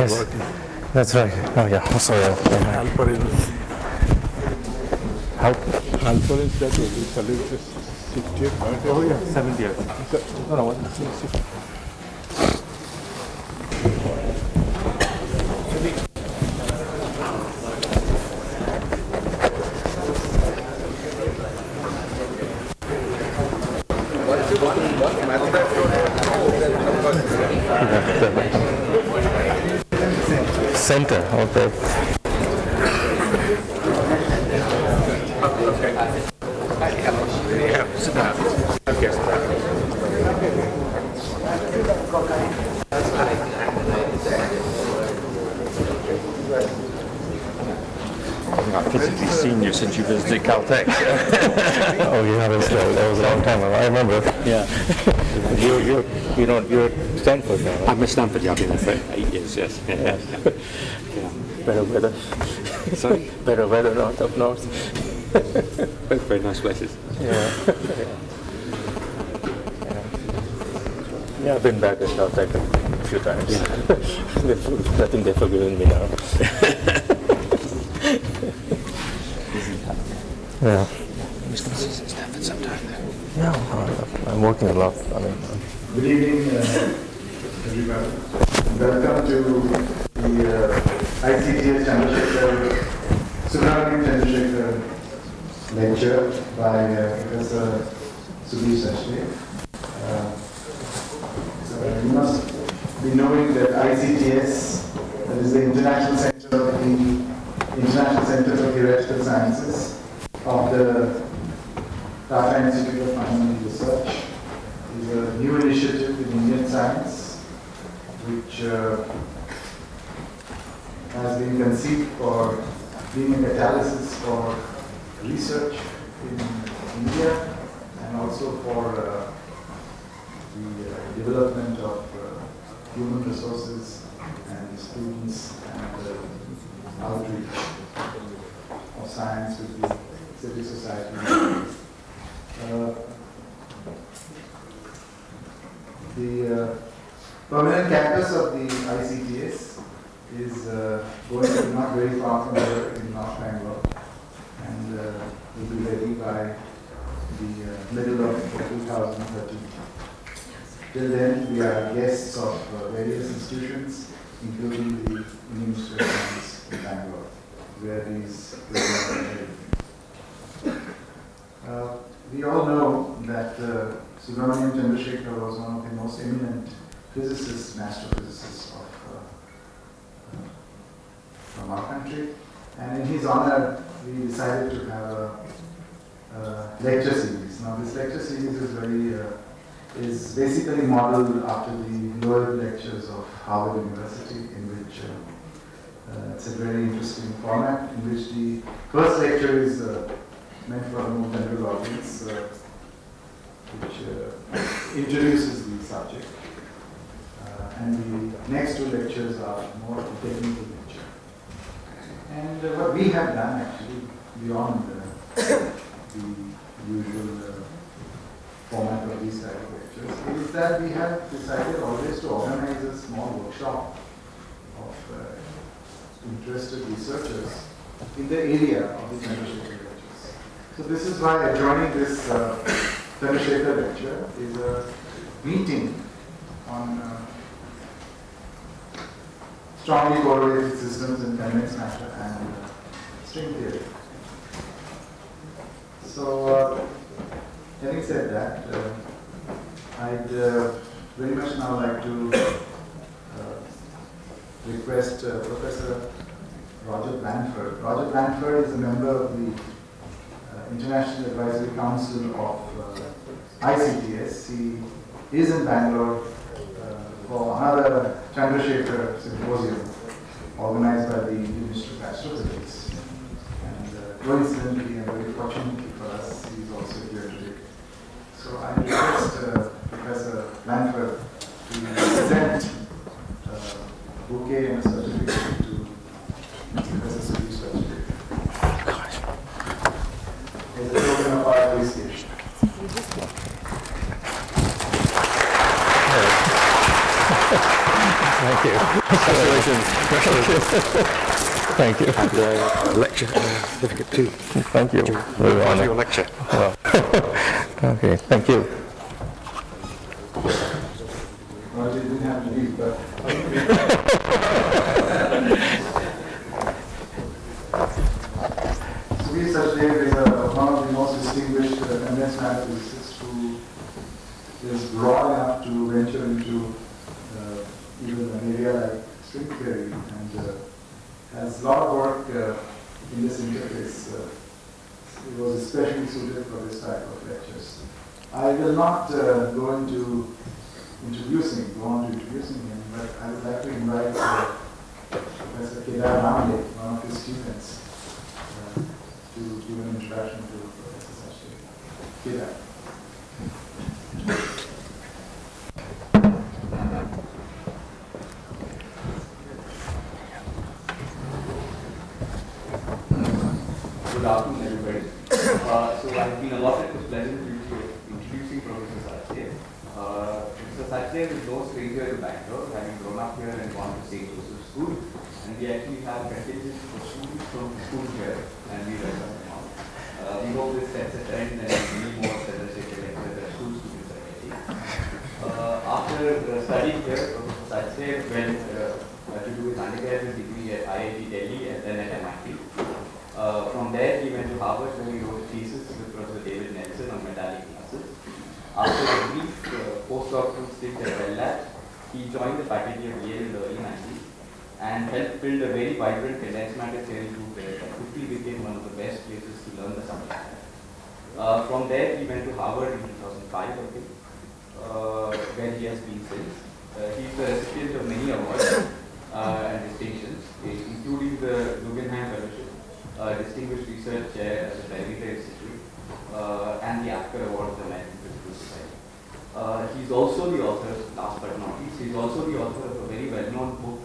yes. That's right. Oh yeah. I'm sorry. Alperin. Help. Alperin 60 years. Oh yeah, 70 years. No, no, I've physically seen you since you visited Caltech. oh, yeah, that was, that was a long time ago. I remember. Yeah. you, you, you don't, you're Stanford now. Right? I'm at Stanford, yeah, yes. yes. yeah. Better weather. Sorry? Better weather north up north. Both very nice places. Yeah. Yeah, I've been back at Caltech a few times. They for- I think they've forgiven me now. yeah. Stanford sometime there. Yeah, I'm- I'm working a lot. I mean, Good evening, uh, everybody. Welcome to the uh, ICTS Chandrasekhar, Subrahmanyan Chandrasekhar lecture by uh, Professor Subir Sachdev. Uh, so you must be knowing that ICTS, that is the International Center of the International Center for Theoretical Sciences of the Tata Institute of Fundamental Research is a new initiative in Indian science which uh, has been conceived for being a catalysis for research in India and also for uh, the uh, development of uh, human resources and students and uh, outreach of science with the civil society. Uh, the uh, permanent campus of the ICTS is uh, going not very far from here in North Bangalore and uh, will be ready by the uh, middle of 2013. Till then, we are guests of uh, various institutions, including the of in Bangalore, where these programs are. Uh, we all know that uh, Subramanian Chandrasekhar was one of the most eminent physicists master physicists of, uh, from our country. And in his honor, we decided to have a, a lecture series. Now, this lecture series is very uh, is basically modeled after the Loeb lectures of Harvard University, in which uh, uh, it's a very interesting format, in which the first lecture is uh, meant for a more general audience, which uh, introduces the subject. Uh, and the next two lectures are more technical. And uh, what we have done actually, beyond uh, the usual uh, format of these type of lectures, is that we have decided always to organize a small workshop of uh, interested researchers in the area of the Chandrasekhar lectures. So this is why adjoining this uh, Chandrasekhar lecture is a meeting on uh, strongly correlated systems in condensed matter and string theory. So, uh, having said that, uh, I'd uh, very much now like to uh, request uh, Professor Roger Blandford. Roger Blandford is a member of the uh, International Advisory Council of ICTS. He is in Bangalore for another Chandrasekhar symposium organized by the Institute of Astrophysics. And uh, coincidentally and very fortunately for us, he is also here today. So I request uh, Professor Blandford to present uh, bouquet and a certificate to Professor Sudhir Sachdev. As a token of our appreciation. Thank you. Congratulations. Thank you. And uh, lecture uh, certificate too. Thank you. Very For honored. your lecture. Okay, thank you. Well, you didn't have to leave, but. Sri Sachdev is a- one of the most distinguished uh, condensed matter physicists who is broad enough to venture into even an area like string theory and uh, has a lot of work uh, in this interface. Uh, It was especially suited for this type of lectures. I will not uh, go into introducing, go on to introducing him, but I would like to invite Professor Kedar Damle, one of his students, to give an introduction to Professor Sachin. Kedar. Good afternoon, everybody. Uh, so I've been allotted this pleasant duty of introducing Professor Sachdev. Uh, Professor Sachdev is no stranger to Bangalore, having grown up here and gone to St. Joseph School. And we actually have contingents for students from the school here, and we welcome them all. Uh, we hope this sets a trend and many more Chandrasekhar lectures that school students are getting. Uh, after uh, studying here, Professor Sachdev went uh, to do his undergraduate degree at IIT Delhi and then at MIT. Uh, from there, he went to Harvard where he wrote a thesis with Professor David Nelson on metallic glasses. After a brief uh, postdoctoral stint at Bell Labs, he joined the faculty of Yale in the early 90s and helped build a very vibrant condensed matter theory group where quickly became one of the best places to learn the subject. Uh, from there, he went to Harvard in 2005, I think, uh, where he has been since. Uh, he's the recipient of many awards uh, and distinctions, including the Guggenheim Fellowship, Distinguished Research Chair at the Perimeter Institute, uh, and the Apker Award of the American Physical Society. Uh, he's also the author, last but not least, he's also the author of a very well-known book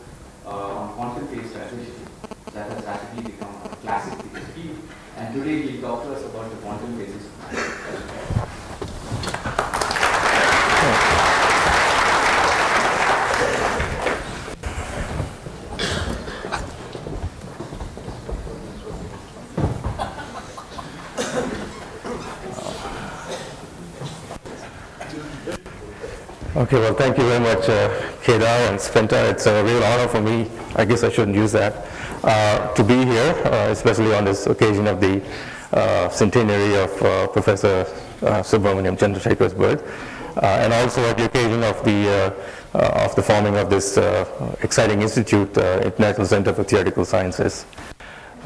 uh, on quantum phase transition that has rapidly become a classic in the field. Today he'll talk to us about the quantum. Okay, well, thank you very much, uh, Kedar and Spenta. It's a real honor for me, I guess I shouldn't use that, to be here, uh, especially on this occasion of the uh, centenary of uh, Professor uh, Subrahmanyan Chandrasekhar's birth, uh, and also at the occasion of the, uh, uh, of the forming of this uh, exciting institute, uh, International Center for Theoretical Sciences.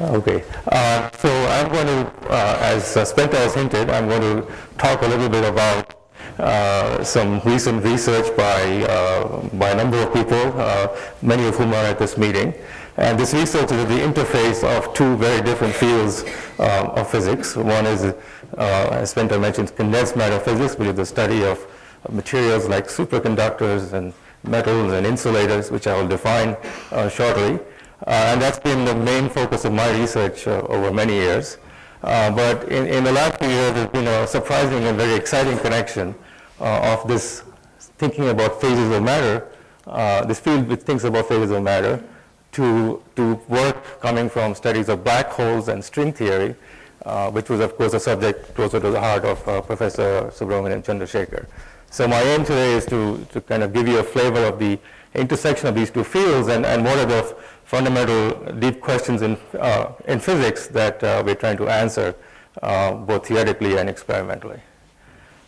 Okay, uh, so I'm going to, uh, as uh, Spenta has hinted, I'm going to talk a little bit about uh, some recent research by, uh, by a number of people, uh, many of whom are at this meeting. And this research is at the interface of two very different fields uh, of physics. One is, uh, as Spenta mentioned, condensed matter physics, which is the study of materials like superconductors and metals and insulators, which I will define uh, shortly. Uh, and that's been the main focus of my research uh, over many years. Uh, but in, in the last few years, there's been a surprising and very exciting connection uh, of this thinking about phases of matter, uh, this field which thinks about phases of matter, to, to work coming from studies of black holes and string theory, uh, which was, of course, a subject closer to the heart of uh, Professor Subrahmanyan Chandrasekhar. So my aim today is to, to kind of give you a flavor of the intersection of these two fields and, and what are the fundamental deep questions in, uh, in physics that uh, we're trying to answer uh, both theoretically and experimentally.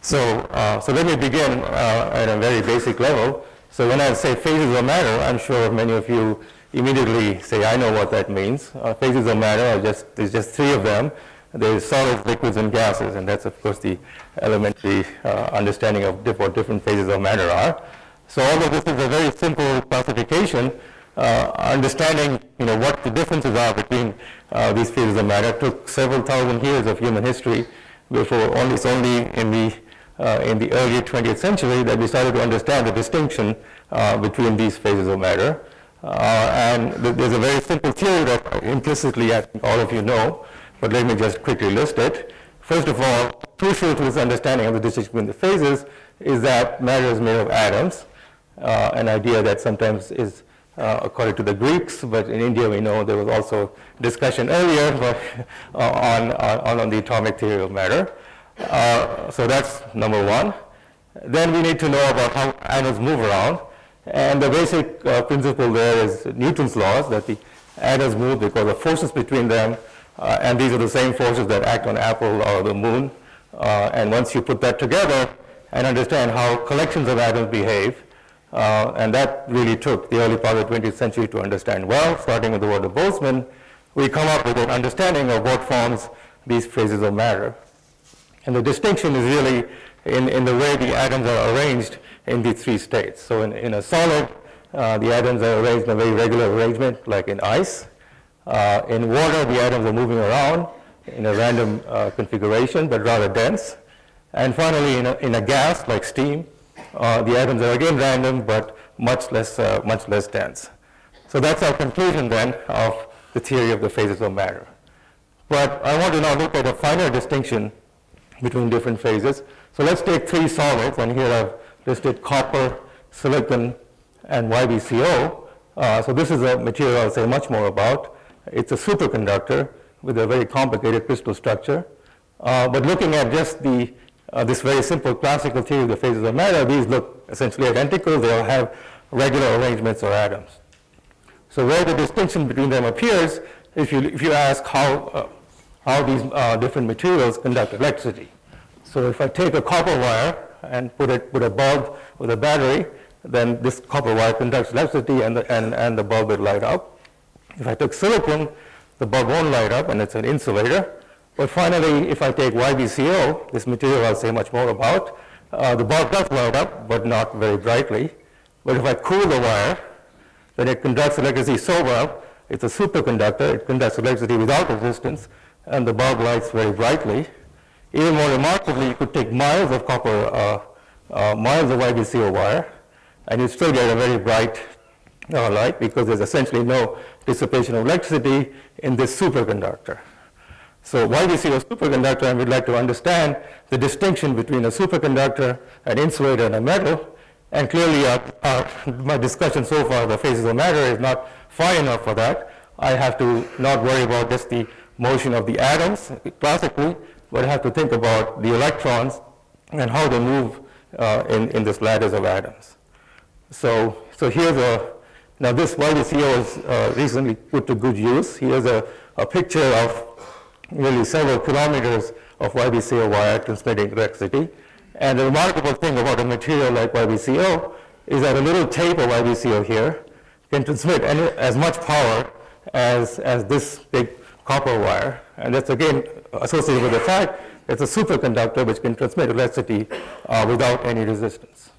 So, uh, so let me begin at a very basic level. So when I say phases of matter, I'm sure many of you immediately say, I know what that means. Uh, phases of matter are just, there's just three of them. There's solids, liquids, and gases, and that's of course the elementary uh, understanding of diff- what different phases of matter are. So although this is a very simple classification, uh, understanding you know what the differences are between uh, these phases of matter took several thousand years of human history before only it's only in the uh, in the early 20th century that we started to understand the distinction uh, between these phases of matter. Uh, and th- there's a very simple theory that implicitly all of you know, but let me just quickly list it. First of all, crucial to this understanding of the distinction between the phases is that matter is made of atoms. uh, an idea that sometimes is uh, according to the Greeks, but in India we know there was also discussion earlier but, uh, on, on, on the atomic theory of matter. Uh, so that's number one. Then we need to know about how atoms move around. And the basic uh, principle there is Newton's laws that the atoms move because of forces between them. Uh, and these are the same forces that act on Apple or the moon. Uh, and once you put that together and understand how collections of atoms behave, uh, and that really took the early part of the 20th century to understand well, starting with the work of Boltzmann, we come up with an understanding of what forms these phases of matter. And the distinction is really in, in the way the atoms are arranged in these three states. So in, in a solid, uh, the atoms are arranged in a very regular arrangement, like in ice. Uh, in water, the atoms are moving around in a random uh, configuration, but rather dense. And finally, in a, in a gas, like steam, uh, the atoms are again random, but much less, uh, much less dense. So that's our conclusion then of the theory of the phases of matter. But I want to now look at a finer distinction between different phases. So let's take three solids, and here I've listed copper, silicon, and YBCO. Uh, so this is a material I'll say much more about. It's a superconductor with a very complicated crystal structure. Uh, but looking at just the uh, this very simple classical theory of the phases of matter, these look essentially identical. They all have regular arrangements or atoms. So where the distinction between them appears, if you, if you ask how, uh, how these uh, different materials conduct electricity. So if I take a copper wire and put it with a bulb with a battery, then this copper wire conducts electricity and the, and, and the bulb will light up. If I took silicon, the bulb won't light up and it's an insulator. But finally, if I take YBCO, this material I'll say much more about, uh, the bulb does light up, but not very brightly. But if I cool the wire, then it conducts electricity so well, it's a superconductor, it conducts electricity without resistance, and the bulb lights very brightly. Even more remarkably, you could take miles of copper, uh, uh, miles of YBCO wire, and you still get a very bright uh, light because there's essentially no dissipation of electricity in this superconductor. So a superconductor, and we'd like to understand the distinction between a superconductor, an insulator, and a metal. And clearly, uh, uh, my discussion so far, the phases of matter, is not far enough for that. I have to not worry about just the motion of the atoms classically, but I have to think about the electrons and how they move uh, in, in this lattice of atoms. So, so here's a, now this YBCO is uh, recently put to good use. Here's a, a picture of really several kilometers of YBCO wire transmitting electricity. And the remarkable thing about a material like YBCO is that a little tape of YBCO here can transmit any, as much power as, as this big copper wire. And that's again associated with the fact it's a superconductor which can transmit electricity uh, without any resistance.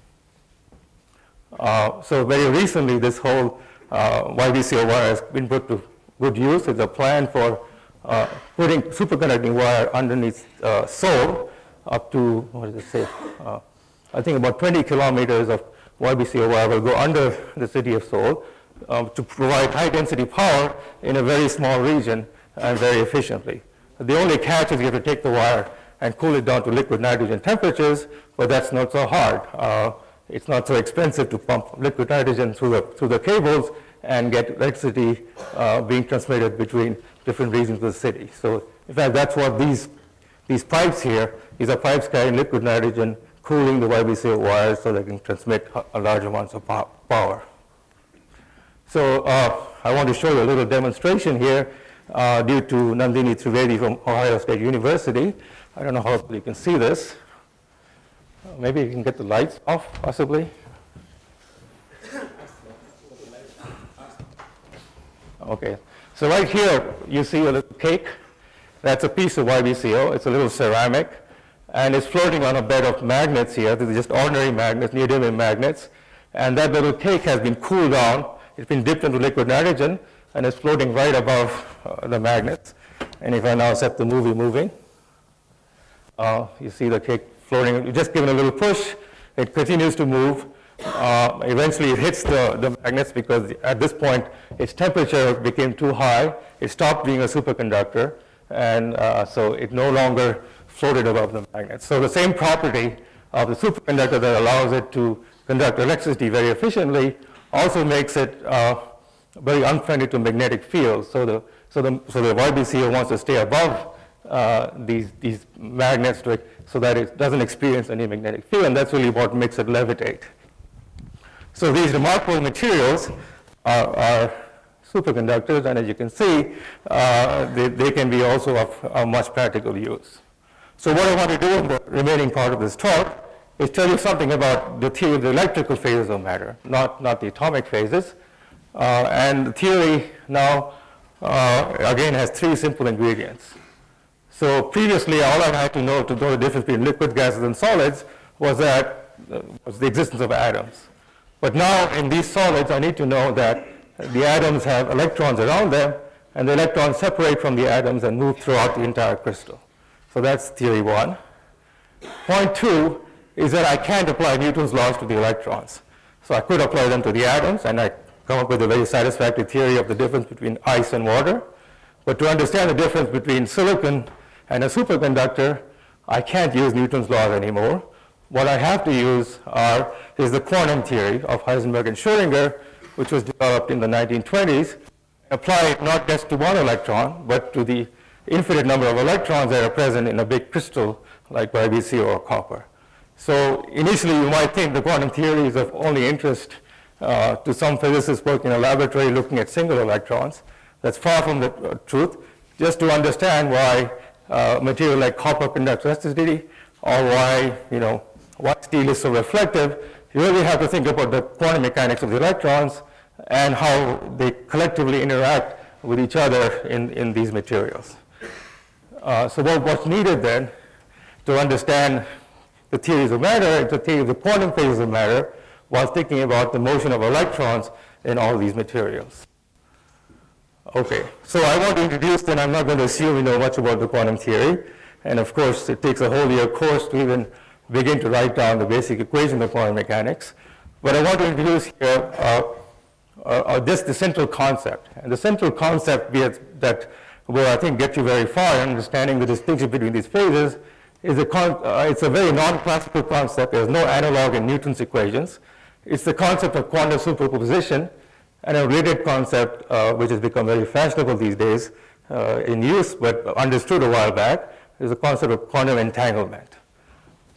Uh, so very recently, this whole uh, YBCO wire has been put to good use. It's a plan for uh, putting superconducting wire underneath uh, Seoul up to, what does it say? Uh, I think about 20 kilometers of YBCO wire will go under the city of Seoul um, to provide high density power in a very small region and very efficiently. The only catch is you have to take the wire and cool it down to liquid nitrogen temperatures, but that's not so hard. Uh, it's not so expensive to pump liquid nitrogen through the, through the cables and get electricity uh, being transmitted between different regions of the city. So in fact, that's what these, these pipes here, these are pipes carrying liquid nitrogen, cooling the YBCO wires so they can transmit a large amounts of power. So uh, I want to show you a little demonstration here uh, due to Nandini Trivedi from Ohio State University. I don't know how you can see this. Uh, maybe you can get the lights off, possibly. Okay, so right here, you see a little cake. That's a piece of YBCO. It's a little ceramic. And it's floating on a bed of magnets here. These are just ordinary magnets, neodymium magnets. And that little cake has been cooled down. It's been dipped into liquid nitrogen, and it's floating right above uh, the magnets. And if I now set the movie moving, uh, you see the cake floating. You just give it a little push. It continues to move. Uh, eventually it hits the, the magnets because at this point its temperature became too high. It stopped being a superconductor and uh, so it no longer floated above the magnets. So the same property of the superconductor that allows it to conduct electricity very efficiently also makes it uh, very unfriendly to magnetic fields. So the, so the, so the YBCO wants to stay above uh, these, these magnets to, so that it doesn't experience any magnetic field, and that's really what makes it levitate. So these remarkable materials are, are superconductors, and as you can see, uh, they, they, can be also of, of much practical use. So what I want to do in the remaining part of this talk is tell you something about the theory of the electrical phases of matter, not, not the atomic phases. Uh, and the theory now, uh, again, has three simple ingredients. So previously, all I had to know to know the difference between liquid gases and solids was that uh, was the existence of atoms. But now, in these solids, I need to know that the atoms have electrons around them, and the electrons separate from the atoms and move throughout the entire crystal. So that's theory one. Point two is that I can't apply Newton's laws to the electrons. So I could apply them to the atoms, and I come up with a very satisfactory theory of the difference between ice and water. But to understand the difference between silicon and a superconductor, I can't use Newton's laws anymore. What I have to use are, is the quantum theory of Heisenberg and Schrodinger, which was developed in the 1920s, apply it not just to one electron, but to the infinite number of electrons that are present in a big crystal like YBC or copper. So initially you might think the quantum theory is of only interest uh, to some physicists working in a laboratory looking at single electrons. That's far from the uh, truth. Just to understand why uh, material like copper conducts electricity or why, you know, why steel is so reflective, you really have to think about the quantum mechanics of the electrons and how they collectively interact with each other in, in these materials. Uh, so what, what's needed then to understand the theories of matter, the theory of the quantum phases of matter, while thinking about the motion of electrons in all these materials. Okay, so I want to introduce, then I'm not going to assume you know much about the quantum theory. And of course, it takes a whole year course to even begin to write down the basic equation of quantum mechanics. But I want to introduce here uh, uh, uh this the central concept. And the central concept that will, I think, get you very far in understanding the distinction between these phases is a uh, it's a very non-classical concept. There's no analog in Newton's equations. It's the concept of quantum superposition, and a related concept uh, which has become very fashionable these days uh, in use, but understood a while back, is the concept of quantum entanglement.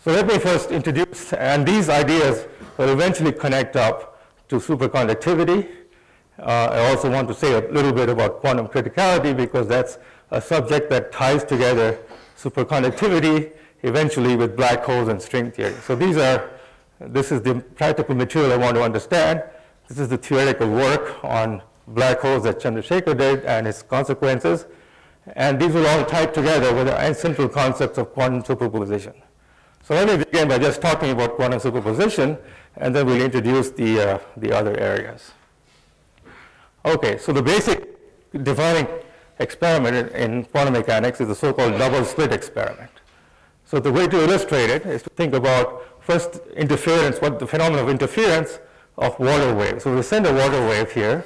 So let me first introduce, and these ideas will eventually connect up to superconductivity. Uh, I also want to say a little bit about quantum criticality because that's a subject that ties together superconductivity eventually with black holes and string theory. So these are, this is the practical material I want to understand. This is the theoretical work on black holes that Chandrasekhar did and its consequences. And these will all tie together with the central concepts of quantum superposition. So let me begin by just talking about quantum superposition, and then we'll introduce the, uh, the other areas. Okay, so the basic defining experiment in quantum mechanics is the so-called double slit experiment. So the way to illustrate it is to think about first interference, what the phenomenon of interference of water waves. So we send a water wave here,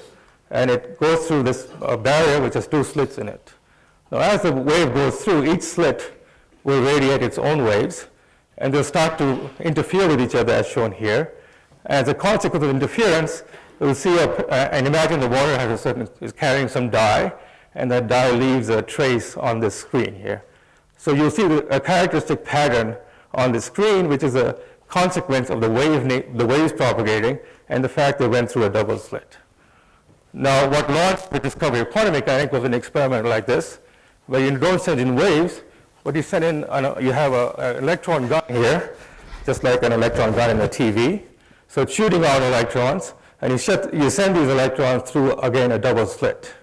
and it goes through this uh, barrier which has two slits in it. Now as the wave goes through, each slit will radiate its own waves, and they'll start to interfere with each other as shown here. As a consequence of interference, we'll see, a, uh, and imagine the water has a certain, is carrying some dye, and that dye leaves a trace on this screen here. So you'll see a characteristic pattern on the screen, which is a consequence of the, wave the waves propagating and the fact they went through a double slit. Now, what launched the discovery of quantum mechanics was an experiment like this, where you don't send in waves, but you send in, an, you have an electron gun here, just like an electron gun in a TV. So it's shooting out electrons, and you, shut, you send these electrons through, again, a double slit.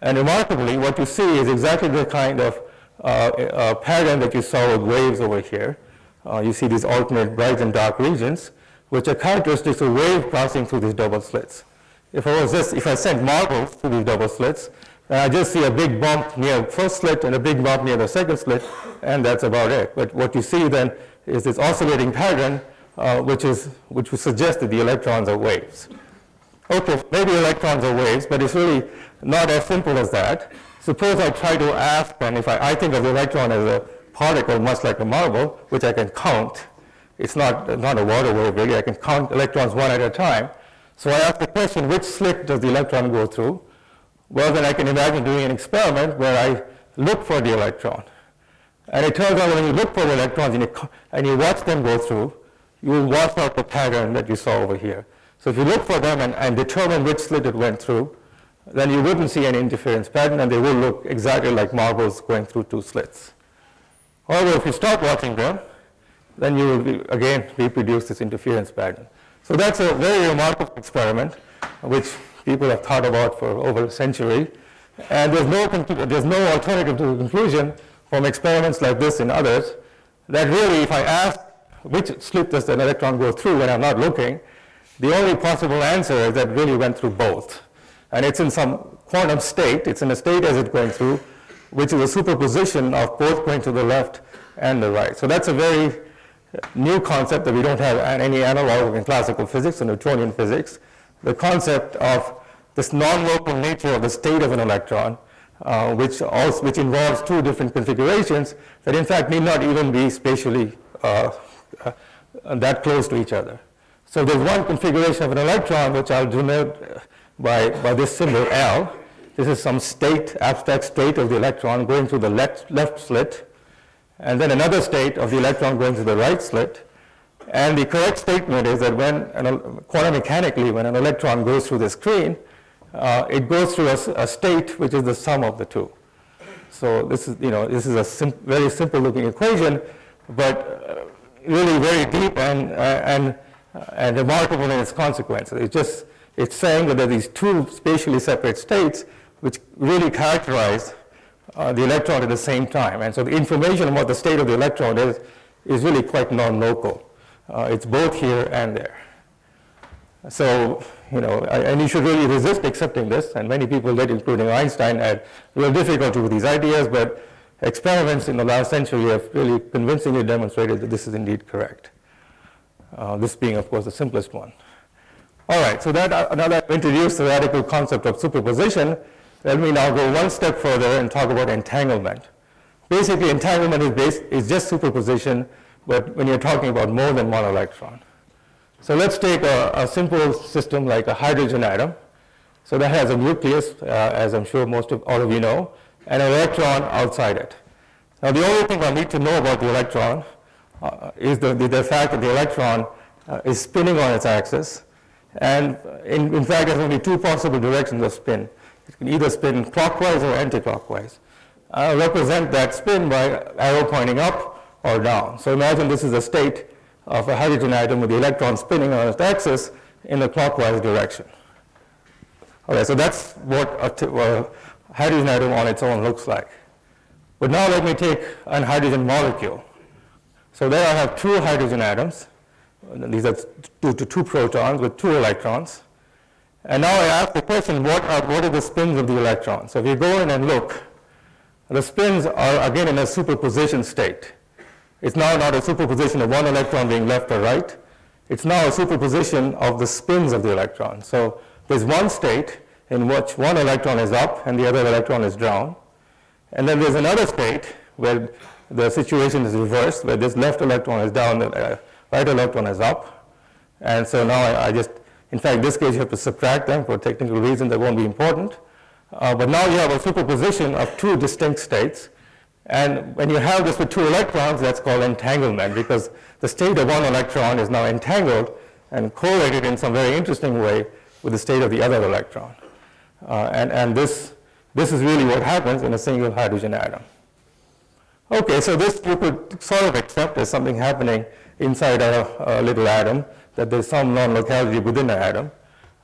And remarkably, what you see is exactly the kind of uh, uh, pattern that you saw with waves over here. Uh, you see these alternate bright and dark regions, which are characteristics of wave passing through these double slits. If I was just, if I sent marbles through these double slits, I just see a big bump near first slit and a big bump near the second slit, and that's about it. But what you see then is this oscillating pattern, uh, which, is, which would suggest that the electrons are waves. Okay, maybe electrons are waves, but it's really not as simple as that. Suppose I try to ask, and if I, I think of the electron as a particle much like a marble, which I can count, It's not, not a water wave really. I can count electrons one at a time. So I ask the question, which slit does the electron go through? Well, then I can imagine doing an experiment where I look for the electron. And it turns out when you look for the electrons and you, and you watch them go through, you will watch out the pattern that you saw over here. So if you look for them and, and determine which slit it went through, then you wouldn't see any interference pattern and they will look exactly like marbles going through two slits. However, if you stop watching them, then you will again reproduce this interference pattern. So that's a very remarkable experiment which people have thought about for over a century. And there's no, there's no alternative to the conclusion from experiments like this and others that really if I ask which slit does an electron go through when I'm not looking, the only possible answer is that really went through both. And it's in some quantum state, it's in a state as it's going through, which is a superposition of both going to the left and the right. So that's a very new concept that we don't have any analog in classical physics or Newtonian physics. The concept of this non-local nature of the state of an electron, uh, which, also, which involves two different configurations that in fact need not even be spatially uh, uh, that close to each other. So there's one configuration of an electron which I'll denote by, by this symbol L. This is some state, abstract state of the electron going through the left, left slit, and then another state of the electron going through the right slit. And the correct statement is that when, an, quantum mechanically, when an electron goes through the screen, uh, it goes through a, a, state which is the sum of the two. So this is, you know, this is a sim very simple looking equation, but uh, really very deep and, uh, and and remarkable in its consequences. It's just, it's saying that there are these two spatially separate states which really characterize uh, the electron at the same time. And so the information about the state of the electron is, is really quite non-local. Uh, it's both here and there. So, you know, and you should really resist accepting this, and many people did, including Einstein, had real difficulty with these ideas, but experiments in the last century have really convincingly demonstrated that this is indeed correct. Uh, this being, of course, the simplest one. All right, so that, uh, now that I've introduced the radical concept of superposition, let me now go one step further and talk about entanglement. Basically, entanglement is, is just superposition, but when you're talking about more than one electron. So let's take a, a simple system like a hydrogen atom. So that has a nucleus, uh, as I'm sure most of all of you know, and an electron outside it. Now the only thing I need to know about the electron uh, is the, the, the, fact that the electron uh, is spinning on its axis. And in, in fact, there's only two possible directions of spin. It can either spin clockwise or anti-clockwise. I'll represent that spin by arrow pointing up or down. So imagine this is a state of a hydrogen atom with the electron spinning on its axis in the clockwise direction. Okay, so that's what a hydrogen atom on its own looks like. But now let me take a hydrogen molecule. So there I have two hydrogen atoms. These are two protons with two electrons. And now I ask the question, what are, what are the spins of the electrons? So if you go in and look, the spins are again in a superposition state. It's now not a superposition of one electron being left or right. It's now a superposition of the spins of the electron. So there's one state in which one electron is up and the other electron is down. And then there's another state where the situation is reversed, where this left electron is down, the uh, right electron is up. And so now I, I, just, in fact, in this case you have to subtract them for technical reasons that won't be important. Uh, but now you have a superposition of two distinct states. And when you have this with two electrons, that's called entanglement because the state of one electron is now entangled and correlated in some very interesting way with the state of the other electron. Uh, and and this, this is really what happens in a single hydrogen atom. Okay, so this you could sort of accept as something happening inside a, a little atom, that there's some non-locality within an atom.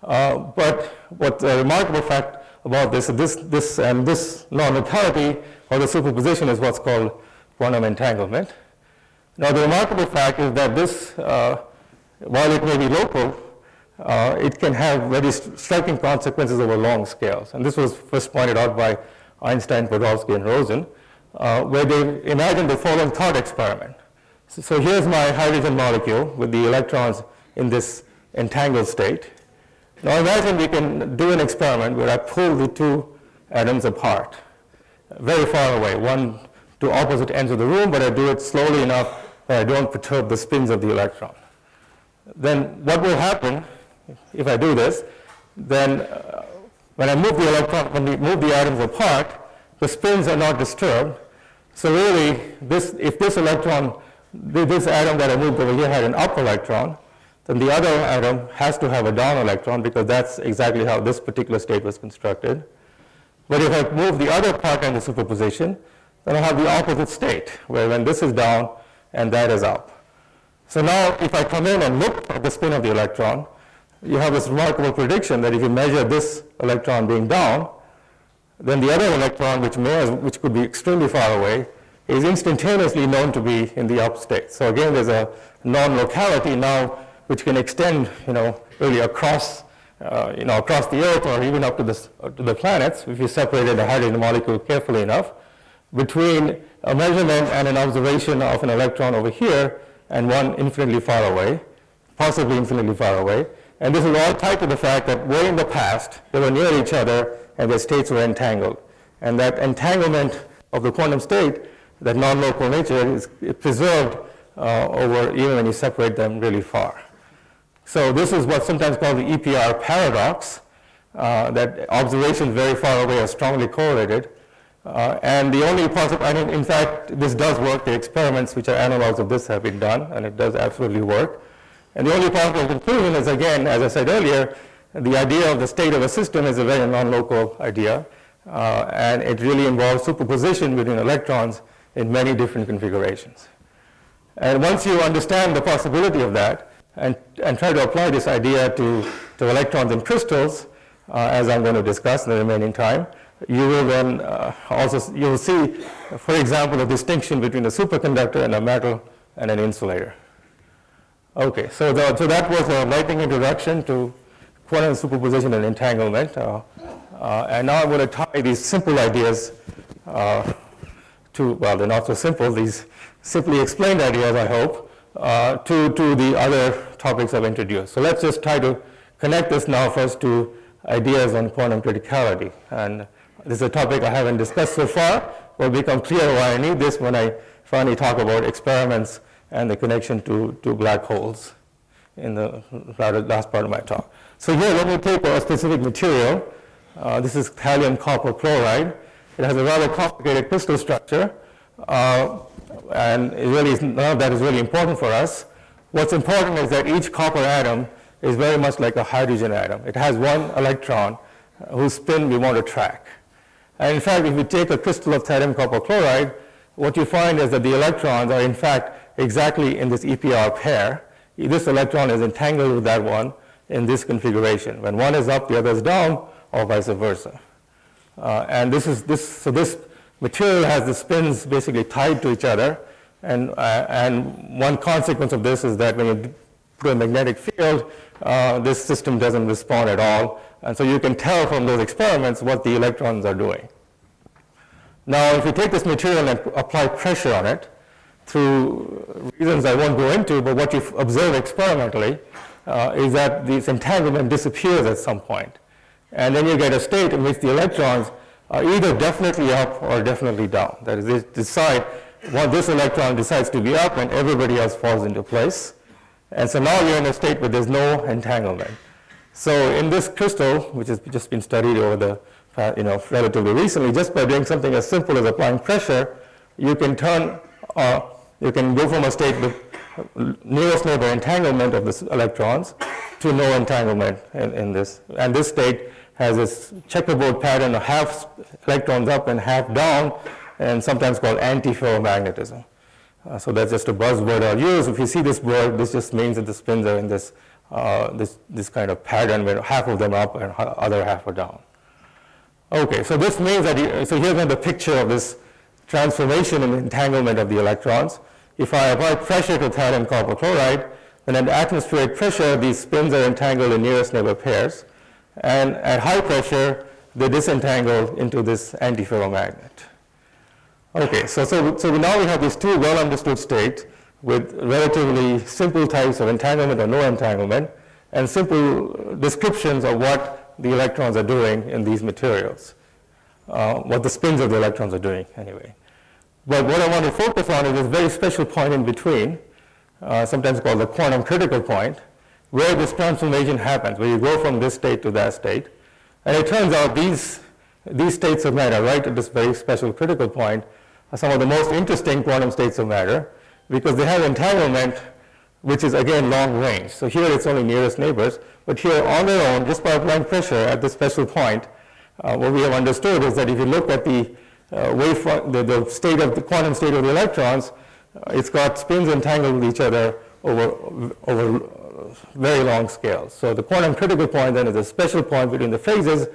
Uh, but what's a remarkable fact about this, this, this and this non-locality or the superposition is what's called quantum entanglement. Now the remarkable fact is that this, uh, while it may be local, uh, it can have very striking consequences over long scales. And this was first pointed out by Einstein, Podolsky, and Rosen uh, where they imagined the following thought experiment. So, so, here's my hydrogen molecule with the electrons in this entangled state. Now imagine we can do an experiment where I pull the two atoms apart, very far away, one to opposite ends of the room, but I do it slowly enough that I don't perturb the spins of the electron. Then what will happen if I do this? Then uh, when I move the electron, when we move the atoms apart, the spins are not disturbed. So really, this, if this electron, this atom that I moved over here had an up electron, then the other atom has to have a down electron because that's exactly how this particular state was constructed. But if I move the other part in the superposition, then I have the opposite state, where when this is down and that is up. So now if I come in and look at the spin of the electron, you have this remarkable prediction that if you measure this electron being down, then the other electron, which, may, which could be extremely far away, is instantaneously known to be in the up state. So again, there's a non-locality now which can extend, you know, really across, uh, you know, across the Earth or even up to the, uh, to the planets, if you separated the hydrogen molecule carefully enough, between a measurement and an observation of an electron over here and one infinitely far away, possibly infinitely far away. And this is all tied to the fact that way in the past, they were near each other and their states were entangled. And that entanglement of the quantum state, that non-local nature, is preserved uh, over even when you separate them really far. So this is what's sometimes called the EPR paradox, uh, that observations very far away are strongly correlated. Uh, and the only possible, I mean, in fact, this does work. The experiments which are analogs of this have been done, and it does absolutely work. And the only possible conclusion is, again, as I said earlier, the idea of the state of a system is a very non-local idea, uh, and it really involves superposition between electrons in many different configurations. And once you understand the possibility of that, and, and try to apply this idea to, to electrons in crystals, uh, as I'm going to discuss in the remaining time, you will then uh, also, you will see, for example, a distinction between a superconductor and a metal and an insulator. Okay, so, the, so that was a lightning introduction to quantum superposition and entanglement. Uh, uh, and now I'm going to tie these simple ideas uh, to, well, they're not so simple, these simply explained ideas, I hope, uh, to, to the other topics I've introduced. So let's just try to connect this now first to ideas on quantum criticality. And this is a topic I haven't discussed so far. Will become clear why I need this when I finally talk about experiments and the connection to, to black holes in the last part of my talk. So here, let me take a specific material. Uh, this is thallium copper chloride. It has a rather complicated crystal structure, uh, and really none of that is really important for us. What's important is that each copper atom is very much like a hydrogen atom. It has one electron whose spin we want to track. And in fact, if you take a crystal of thallium copper chloride, what you find is that the electrons are in fact exactly in this EPR pair. This electron is entangled with that one in this configuration. When one is up, the other is down, or vice versa. Uh, and this is this, so this material has the spins basically tied to each other. And, uh, and one consequence of this is that when you put a magnetic field, uh, this system doesn't respond at all. And so you can tell from those experiments what the electrons are doing. Now, if you take this material and apply pressure on it, through reasons I won't go into, but what you observe experimentally uh, is that this entanglement disappears at some point. And then you get a state in which the electrons are either definitely up or definitely down. That is, they decide, well, this electron decides to be up and everybody else falls into place. And so now you're in a state where there's no entanglement. So in this crystal, which has just been studied over the, uh, you know, relatively recently, just by doing something as simple as applying pressure, you can turn uh, you can go from a state with uh, nearest neighbor entanglement of the electrons to no entanglement in, in, this. And this state has this checkerboard pattern of half electrons up and half down, and sometimes called antiferromagnetism. Uh, so that's just a buzzword I'll use. If you see this word, this just means that the spins are in this, uh, this, this kind of pattern where half of them up and other half are down. Okay, so this means that, you, so here's another picture of this transformation and entanglement of the electrons. If I apply pressure to thallium copper chloride, then at atmospheric pressure, these spins are entangled in nearest neighbor pairs. And at high pressure, they disentangle into this antiferromagnet. Okay, so, so, so now we have these two well understood states with relatively simple types of entanglement or no entanglement, and simple descriptions of what the electrons are doing in these materials uh, what the spins of the electrons are doing anyway. But what I want to focus on is this very special point in between, uh, sometimes called the quantum critical point, where this transformation happens, where you go from this state to that state. And it turns out these, these states of matter, right at this very special critical point, are some of the most interesting quantum states of matter because they have entanglement which is again long range. So here it's only nearest neighbors, but here on their own, just by applying pressure at this special point, uh, what we have understood is that if you look at the uh, wave, the, the state of the quantum state of the electrons, uh, it's got spins entangled with each other over, over very long scales. So the quantum critical point then is a special point between the phases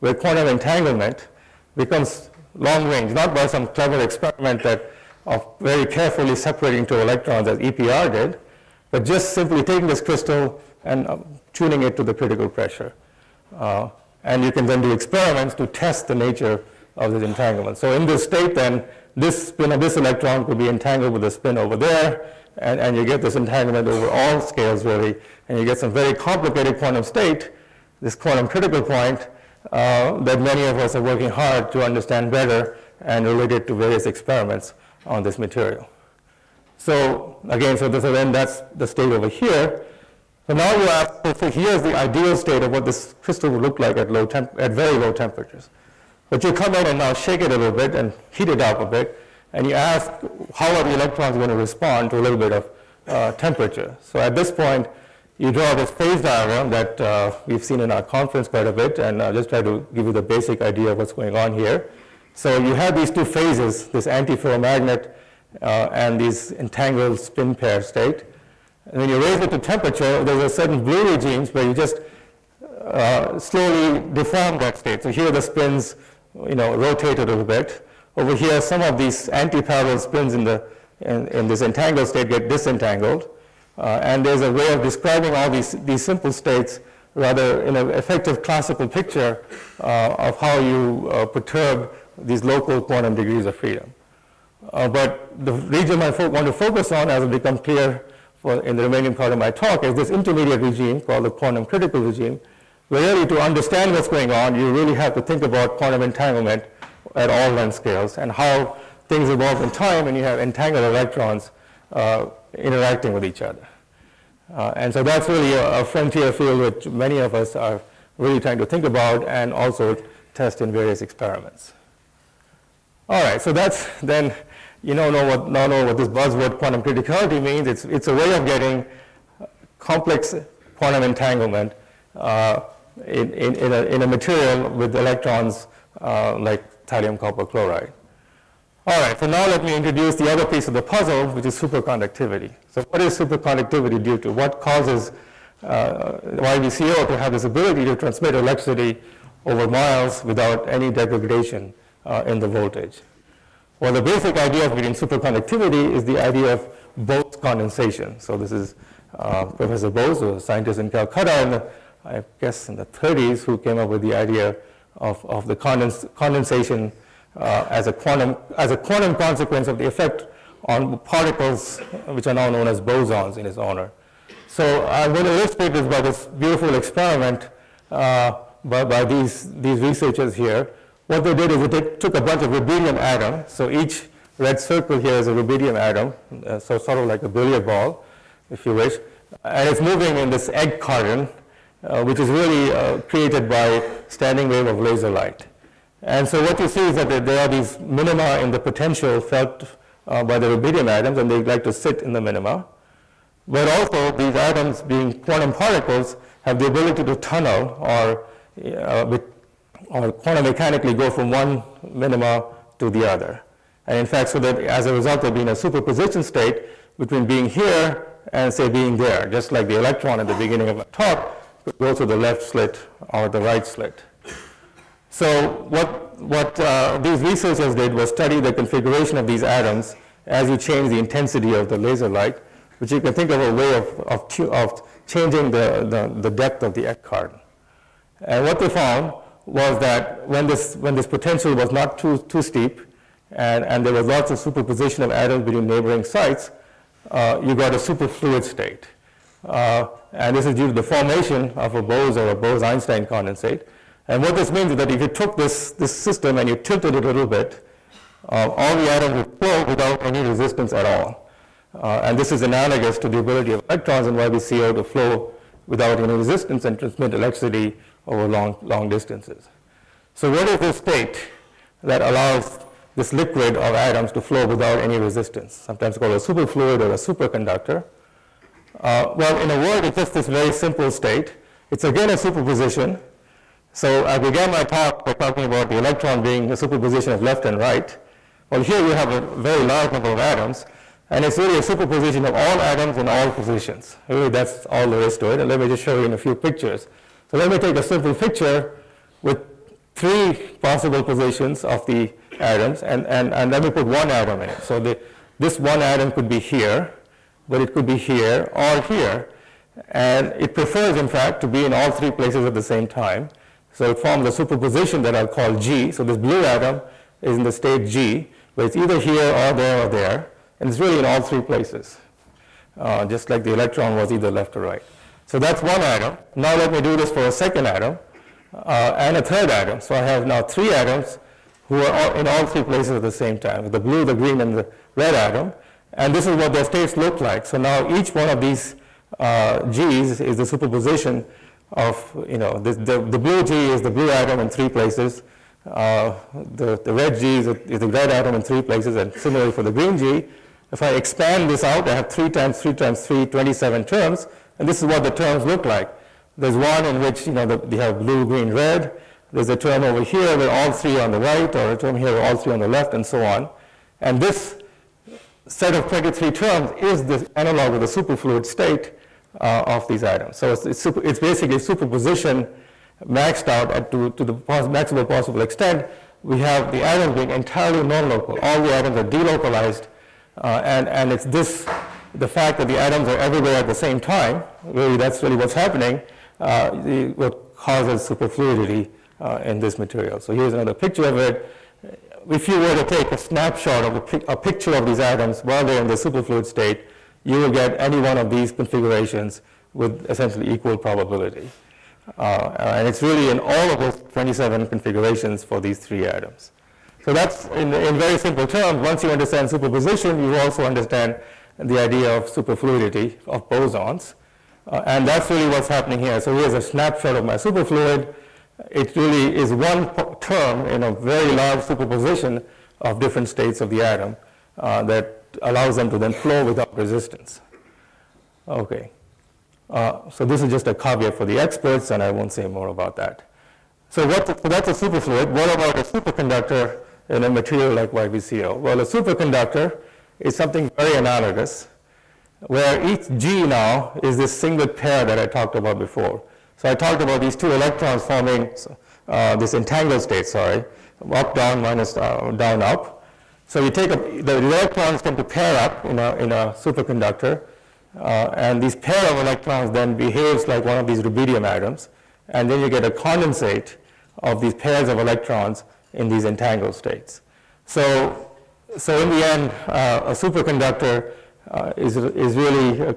where quantum entanglement becomes long range, not by some clever experiment that of very carefully separating two electrons as EPR did, but just simply taking this crystal and uh, tuning it to the critical pressure. Uh, and you can then do experiments to test the nature of this entanglement. So in this state then, this spin of this electron could be entangled with a spin over there, and, and you get this entanglement over all scales really, and you get some very complicated quantum state, this quantum critical point, uh, that many of us are working hard to understand better and related to various experiments on this material. So again, so, this, so then that's the state over here. So now you ask, so here's the ideal state of what this crystal would look like at, low temp at very low temperatures. But you come in and now shake it a little bit and heat it up a bit, and you ask how are the electrons going to respond to a little bit of uh, temperature. So at this point, you draw this phase diagram that uh, we've seen in our conference quite a bit, and I'll just try to give you the basic idea of what's going on here. So you have these two phases, this antiferromagnet uh, and these entangled spin pair state. And when you raise it to temperature, there's a certain blue regimes where you just uh, slowly deform that state. So here the spins, you know, rotate a little bit. Over here, some of these anti-parallel spins in, the, in, in this entangled state get disentangled. Uh, and there's a way of describing all these, these simple states rather in an effective classical picture uh, of how you uh, perturb these local quantum degrees of freedom. Uh, but the region I want to focus on, as it becomes clear for, in the remaining part of my talk, is this intermediate regime called the quantum critical regime, where really to understand what's going on, you really have to think about quantum entanglement at all length scales and how things evolve in time and you have entangled electrons uh, interacting with each other. Uh, and so that's really a, a, frontier field which many of us are really trying to think about and also test in various experiments. All right, so that's then you don't know what, now know what this buzzword quantum criticality means. It's, it's a way of getting complex quantum entanglement uh, in, in, in, a, in, a, material with electrons uh, like thallium copper chloride. All right, so now let me introduce the other piece of the puzzle, which is superconductivity. So what is superconductivity due to? What causes uh, YBCO to have this ability to transmit electricity over miles without any degradation uh, in the voltage? Well, the basic idea of superconductivity is the idea of Bose condensation. So this is uh, Professor Bose, a scientist in Calcutta in the, I guess in the 30s, who came up with the idea of, of the condens condensation uh, as, a quantum, as a quantum consequence of the effect on particles which are now known as bosons in his honor. So I'm going to illustrate this by this beautiful experiment uh, by, by these, these researchers here. What they did is they took a bunch of rubidium atoms. So each red circle here is a rubidium atom, uh, so sort of like a billiard ball, if you wish. And it's moving in this egg carton, uh, which is really uh, created by standing wave of laser light. And so what you see is that there are these minima in the potential felt uh, by the rubidium atoms, and they like to sit in the minima. But also, these atoms, being quantum particles, have the ability to tunnel or, uh, or quantum mechanically go from one minima to the other. And in fact, so that as a result of being a superposition state between being here and, say, being there, just like the electron at the beginning of a talk go to the left slit or the right slit. So what, what uh, these researchers did was study the configuration of these atoms as you change the intensity of the laser light, which you can think of a way of, of, of changing the, the, the, depth of the carton. And what they found was that when this, when this potential was not too, too steep, and, and there was lots of superposition of atoms between neighboring sites, uh, you got a superfluid state. Uh, and this is due to the formation of a Bose or a Bose-Einstein condensate. And what this means is that if you took this, this system and you tilted it a little bit, uh, all the atoms will flow without any resistance at all. Uh, and this is analogous to the ability of electrons and why in YBCO to flow without any resistance and transmit electricity over long, long distances. So what is this state that allows this liquid of atoms to flow without any resistance, sometimes called a superfluid or a superconductor? Uh, well, in a word, it's just this very simple state. It's again a superposition. So I began my talk by talking about the electron being a superposition of left and right. Well, here we have a very large number of atoms, and it's really a superposition of all atoms in all positions. Really, that's all there is to it. And let me just show you in a few pictures. So let me take a simple picture with three possible positions of the atoms, and, and, and let me put one atom in it. So the, this one atom could be here, but it could be here or here. And it prefers, in fact, to be in all three places at the same time. So it forms a superposition that I'll call G. So this blue atom is in the state G, but it's either here or there or there. And it's really in all three places, uh, just like the electron was either left or right. So that's one atom. Now let me do this for a second atom uh, and a third atom. So I have now three atoms who are all in all three places at the same time, the blue, the green, and the red atom. And this is what their states look like. So now each one of these uh, G's is the superposition of, you know, the, the, the, blue G is the blue atom in three places. Uh, the, the red G is, is the red atom in three places, and similarly for the green G. If I expand this out, I have 3 times 3 times 3, 27 terms, and this is what the terms look like. There's one in which, you know, the, they have blue, green, red. There's a term over here where all three are on the right, or a term here where all three on the left, and so on. And this set of 23 terms is the analog of the superfluid state uh, of these atoms. So it's, it's, super, it's, basically superposition maxed out at to, to the pos maximum possible extent. We have the atoms being entirely non-local. All the atoms are delocalized, uh, and, and it's this, the fact that the atoms are everywhere at the same time, really that's really what's happening, uh, the, what causes superfluidity uh, in this material. So here's another picture of it if you were to take a snapshot of a, a, picture of these atoms while they're in the superfluid state, you will get any one of these configurations with essentially equal probability. Uh, and it's really in all of those 27 configurations for these three atoms. So that's, in, in very simple terms, once you understand superposition, you also understand the idea of superfluidity of bosons. Uh, and that's really what's happening here. So here's a snapshot of my superfluid it really is one term in a very large superposition of different states of the atom uh, that allows them to then flow without resistance. Okay. Uh, so this is just a caveat for the experts, and I won't say more about that. So, what, so that's a superfluid. What about a superconductor in a material like YBCO? Well, a superconductor is something very analogous, where each G now is this singlet pair that I talked about before. I talked about these two electrons forming uh, this entangled state, sorry, up, down, minus uh, down, up. So you take a, the electrons tend to pair up in a, in a superconductor, uh, and these pair of electrons then behaves like one of these rubidium atoms, and then you get a condensate of these pairs of electrons in these entangled states. So, so in the end, uh, a superconductor uh, is, is really a,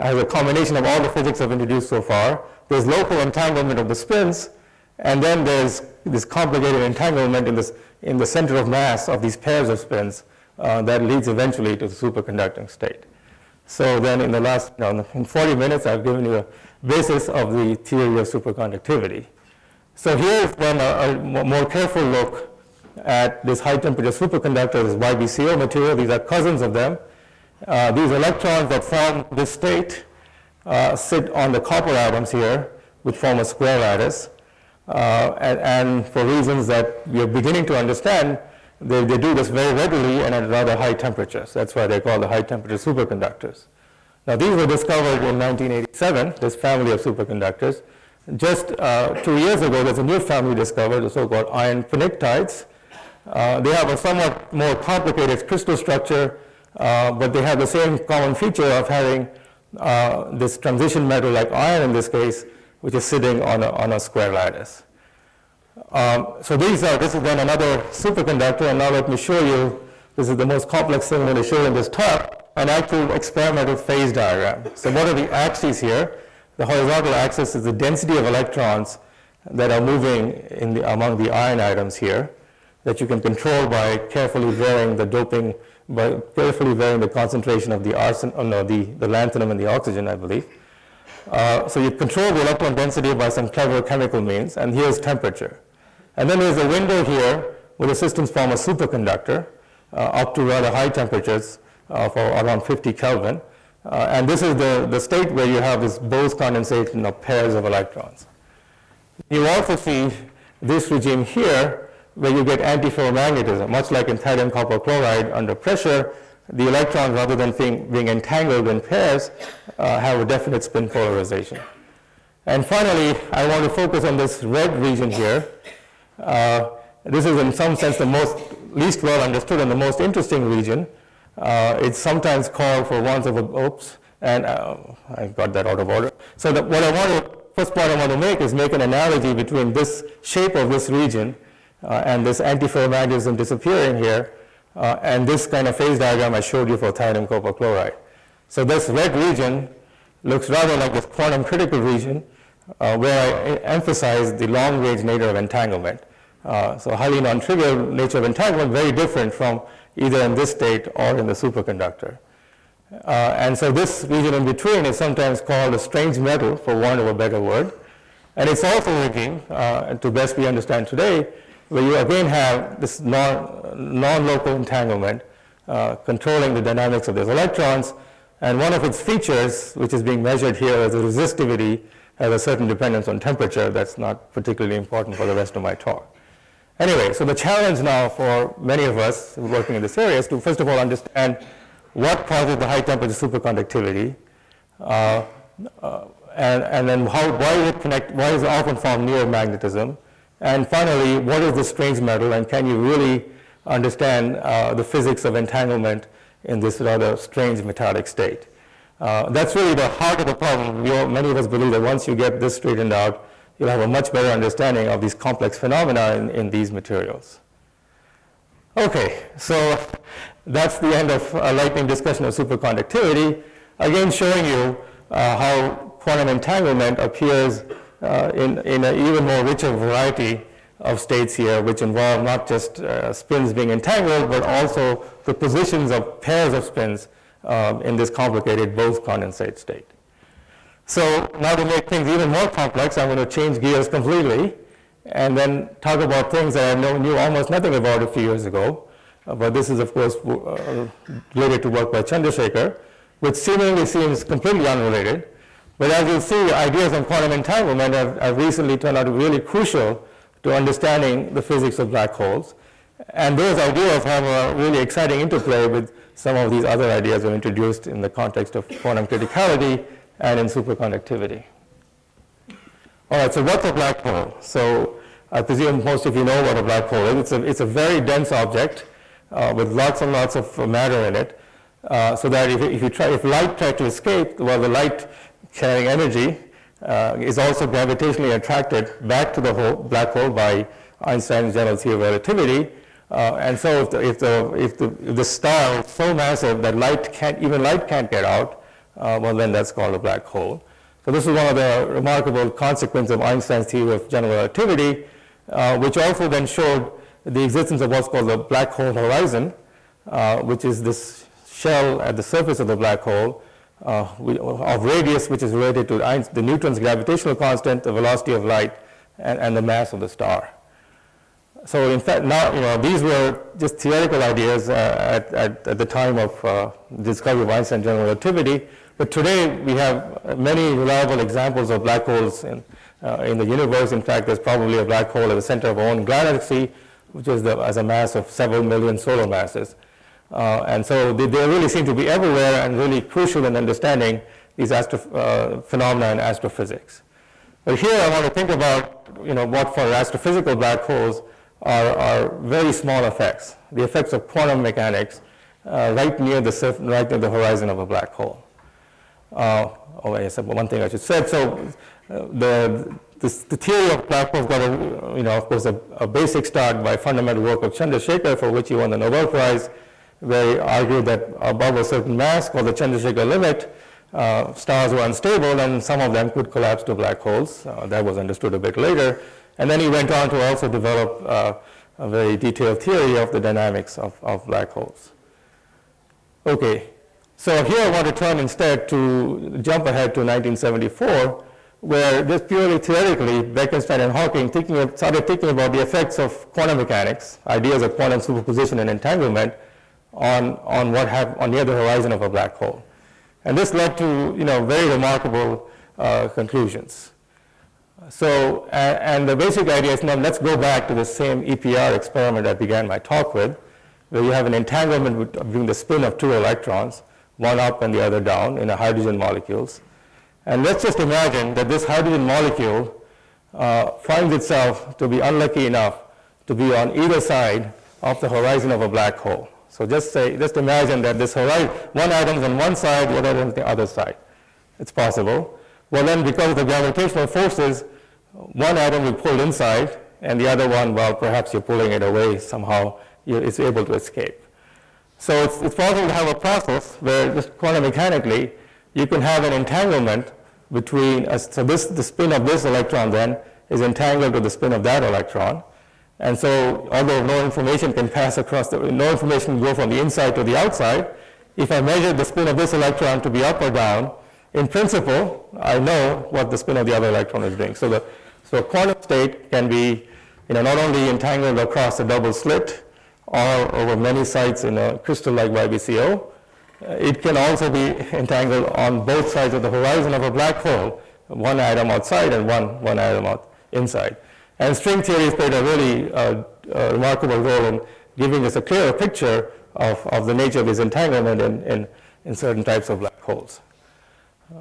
has a combination of all the physics I've introduced so far, there's local entanglement of the spins, and then there's this complicated entanglement in, this, in the center of mass of these pairs of spins uh, that leads eventually to the superconducting state. So then in the last, you know, in 40 minutes, I've given you a basis of the theory of superconductivity. So here's then a, a more careful look at this high temperature superconductor, this YBCO material. These are cousins of them. Uh, these electrons that form this state uh, sit on the copper atoms here, which form a square lattice. Uh, and, and, for reasons that we are beginning to understand, they, they do this very readily and at rather high temperatures. That's why they're called the high temperature superconductors. Now, these were discovered in 1987, this family of superconductors. Just uh, two years ago, there's a new family discovered, the so-called iron pnictides. Uh, they have a somewhat more complicated crystal structure, uh, but they have the same common feature of having uh, this transition metal like iron in this case, which is sitting on a, on a square lattice. Um, so these are, this is then another superconductor, and now let me show you, this is the most complex thing I'm going to show in this talk, an actual experimental phase diagram. So what are the axes here? The horizontal axis is the density of electrons that are moving in the, among the iron atoms here. that you can control by carefully varying the doping, by carefully varying the concentration of the arsen, oh no, the, the lanthanum and the oxygen, I believe. Uh, so you control the electron density by some clever chemical means, and here's temperature. And then there's a window here where the systems form a superconductor uh, up to rather high temperatures uh, for around 50 Kelvin. Uh, and this is the, the state where you have this Bose condensation of pairs of electrons. You also see this regime here where you get antiferromagnetism, much like in thallium copper chloride under pressure, the electrons, rather than being, being entangled in pairs, uh, have a definite spin polarization. And finally, I want to focus on this red region here. Uh, this is in some sense the most least well understood and the most interesting region. Uh, it's sometimes called for once of, a, oops, and uh, I got that out of order. So the, what I want to, first point I want to make is make an analogy between this shape of this region and this antiferromagnetism disappearing here, uh, and this kind of phase diagram I showed you for thallium copper chloride. So this red region looks rather like this quantum critical region uh, where I emphasize the long range nature of entanglement. Uh, so highly non-trivial nature of entanglement, very different from either in this state or in the superconductor. Uh, and so this region in between is sometimes called a strange metal, for want of a better word. And it's also linking, uh, to best we understand today, where you again have this non, non-local entanglement uh, controlling the dynamics of those electrons. And one of its features, which is being measured here as a resistivity, has a certain dependence on temperature that's not particularly important for the rest of my talk. Anyway, so the challenge now for many of us working in this area is to first of all understand what causes the high temperature superconductivity, uh, uh, and, and then how, why is it connect, why is it often found near magnetism, and finally, what is the strange metal, and can you really understand uh, the physics of entanglement in this rather strange metallic state? Uh, that's really the heart of the problem. Many of us believe that once you get this straightened out, you'll have a much better understanding of these complex phenomena in, in these materials. Okay, so that's the end of a lightning discussion of superconductivity. Again, showing you uh, how quantum entanglement appears in, in an even more richer variety of states here, which involve not just uh, spins being entangled, but also the positions of pairs of spins um, in this complicated Bose condensate state. So now to make things even more complex, I'm going to change gears completely and then talk about things that I knew almost nothing about a few years ago. Uh, but this is, of course, uh, related to work by Chandrasekhar, which seemingly seems completely unrelated. But as you'll see, ideas on quantum entanglement have, have recently turned out to be really crucial to understanding the physics of black holes. And those ideas have a really exciting interplay with some of these other ideas we introduced in the context of quantum criticality and in superconductivity. All right, so what's a black hole? So I presume most of you know what a black hole is. It's a, it's a very dense object uh, with lots and lots of matter in it. Uh, so that if, if, you try, if light tried to escape, well, the light carrying energy uh, is also gravitationally attracted back to the hole, black hole by Einstein's general theory of relativity. Uh, and so if the, if, the, if, the, if the star is so massive that light can't, even light can't get out, uh, well then that's called a black hole. So this is one of the remarkable consequences of Einstein's theory of general relativity, uh, which also then showed the existence of what's called the black hole horizon, uh, which is this shell at the surface of the black hole, of radius, which is related to the Newton's gravitational constant, the velocity of light, and, and, the mass of the star. So in fact, now, you know, these were just theoretical ideas uh, at, at, at, the time of uh, discovery of Einstein's general relativity. But today we have many reliable examples of black holes in, uh, in the universe. In fact, there's probably a black hole at the center of our own galaxy, which is the, has a mass of several million solar masses. Uh, and so they, they, really seem to be everywhere and really crucial in understanding these uh, phenomena in astrophysics. But here I want to think about, you know, what for astrophysical black holes are, are very small effects, the effects of quantum mechanics uh, right near the right near the horizon of a black hole. Uh, oh, yes, one thing I should say. So uh, the, this, the theory of black holes got, a, you know, of course, a, a basic start by fundamental work of Chandrasekhar, for which he won the Nobel Prize they argued that above a certain mass called the Chandrasekhar limit, uh, stars were unstable and some of them could collapse to black holes. Uh, that was understood a bit later. And then he went on to also develop uh, a very detailed theory of the dynamics of, of black holes. Okay, so here I want to turn instead to jump ahead to 1974, where just purely theoretically, Bekenstein and Hawking thinking of, started thinking about the effects of quantum mechanics, ideas of quantum superposition and entanglement on, on what have, on near the horizon of a black hole. And this led to, you know, very remarkable uh, conclusions. So, and, and the basic idea is now let's go back to the same EPR experiment I began my talk with, where you have an entanglement between the spin of two electrons, one up and the other down in a hydrogen molecules. And let's just imagine that this hydrogen molecule uh, finds itself to be unlucky enough to be on either side of the horizon of a black hole. So just say, just imagine that this horizon, one atom is on one side, the other atom is on the other side. It's possible. Well then, because of the gravitational forces, one atom will pull inside, and the other one, well, perhaps you're pulling it away somehow, it's able to escape. So it's, it's possible to have a process where just quantum mechanically, you can have an entanglement between, a, so this, the spin of this electron then is entangled to the spin of that electron. And so although no information can pass across, the, no information can go from the inside to the outside, if I measure the spin of this electron to be up or down, in principle, I know what the spin of the other electron is doing. So the so a quantum state can be you know, not only entangled across a double slit or over many sites in a crystal like YBCO, uh, it can also be entangled on both sides of the horizon of a black hole, one atom outside and one, one atom out inside. And string theory has played a really uh, uh, remarkable role in giving us a clearer picture of, of the nature of this entanglement in, in, in certain types of black holes.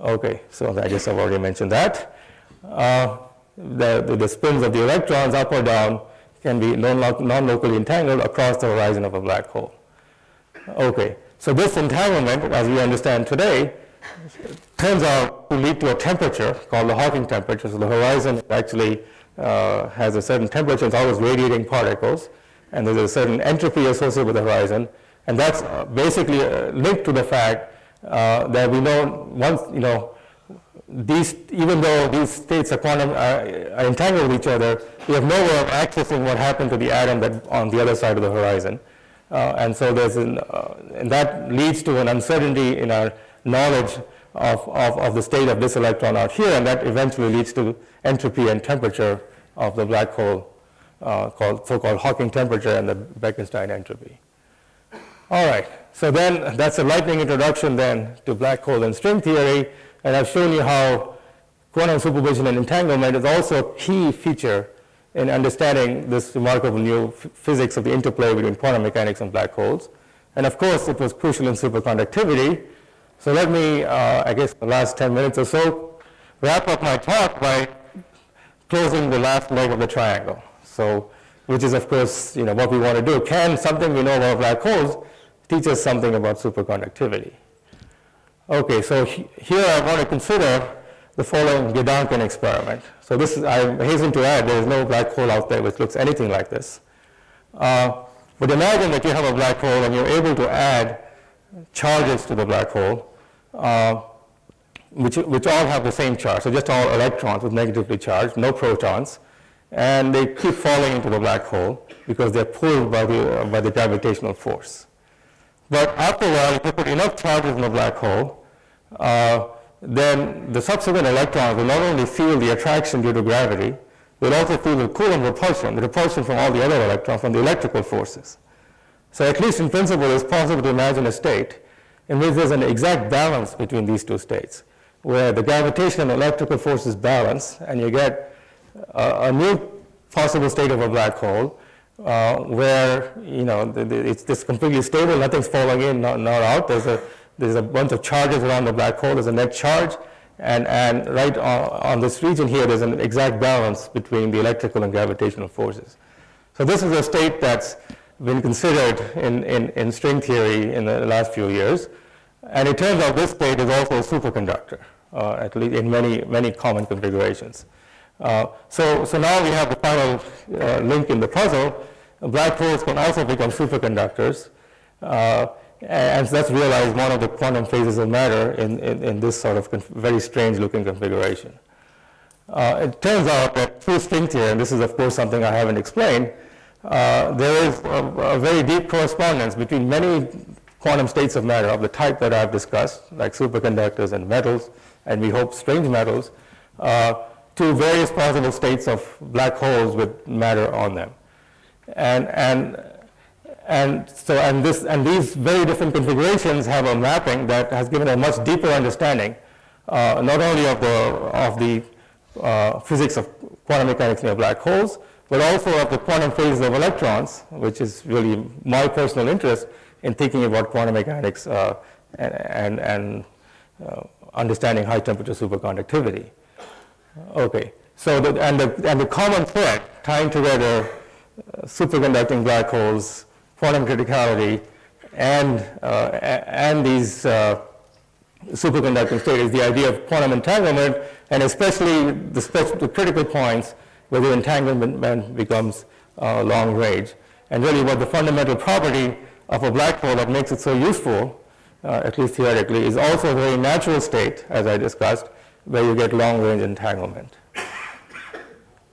Okay, so I guess I've already mentioned that. Uh, the, the, spins of the electrons up or down can be non-locally entangled across the horizon of a black hole. Okay, so this entanglement, as we understand today, turns out to lead to a temperature called the Hawking temperature. So the horizon actually uh, has a certain temperature, it's always radiating particles, and there's a certain entropy associated with the horizon, and that's uh, basically uh, linked to the fact uh, that we know once, you know, these, even though these states are, quantum, uh, are entangled with each other, we have no way of accessing what happened to the atom that on the other side of the horizon. Uh, and so there's an, uh, and that leads to an uncertainty in our knowledge of, of, of, the state of this electron out here, and that eventually leads to entropy and temperature of the black hole, uh, called so-called Hawking temperature and the Bekenstein entropy. All right, so then that's a lightning introduction then to black hole and string theory, and I've shown you how quantum superposition and entanglement is also a key feature in understanding this remarkable new physics of the interplay between quantum mechanics and black holes. And of course, it was crucial in superconductivity. So let me, uh, I guess the last 10 minutes or so, wrap up my talk by closing the last leg of the triangle. So, which is of course, you know, what we want to do. Can something we know about black holes teach us something about superconductivity? Okay, so he here I want to consider the following Gedanken experiment. So this is, I hasten to add, there is no black hole out there which looks anything like this. Uh, but imagine that you have a black hole and you're able to add charges to the black hole, which, which all have the same charge. So just all electrons with negatively charged, no protons. And they keep falling into the black hole because they're pulled by the, uh, by the gravitational force. But after a while, if you put enough charges in the black hole, uh, then the subsequent electrons will not only feel the attraction due to gravity, they'll also feel the Coulomb repulsion, the repulsion from all the other electrons from the electrical forces. So at least in principle, it's possible to imagine a state in which there's an exact balance between these two states, where the gravitational and electrical forces balance, and you get a, a new possible state of a black hole, uh, where you know the, the, it's just completely stable, nothing's falling in, not, not out. There's a there's a bunch of charges around the black hole. There's a net charge. And, and right on, on this region here, there's an exact balance between the electrical and gravitational forces. So this is a state that's been considered in, in, in string theory in the last few years. And it turns out this state is also a superconductor, uh, at least in many, many common configurations. Uh, so, so now we have the final uh, link in the puzzle. Black holes can also become superconductors. Uh, and that's realized one of the quantum phases of matter in, in, in this sort of very strange looking configuration. Uh, it turns out that through string theory, and this is of course something I haven't explained, uh, there is a, a very deep correspondence between many quantum states of matter of the type that I've discussed, like superconductors and metals, and we hope strange metals, uh, to various possible states of black holes with matter on them. And, and, and so, and this, and these very different configurations have a mapping that has given a much deeper understanding, uh, not only of the, of the uh, physics of quantum mechanics near black holes, but also of the quantum phases of electrons, which is really my personal interest in thinking about quantum mechanics uh, and, and, and uh, understanding high temperature superconductivity. Okay, so the, and, the, and the common thread tying together uh, superconducting black holes, quantum criticality, and, uh, and these uh, superconducting state is the idea of quantum entanglement, and especially the, the critical points where the entanglement becomes uh, long range. And really what the fundamental property of a black hole that makes it so useful, uh, at least theoretically, is also a very natural state, as I discussed, where you get long range entanglement.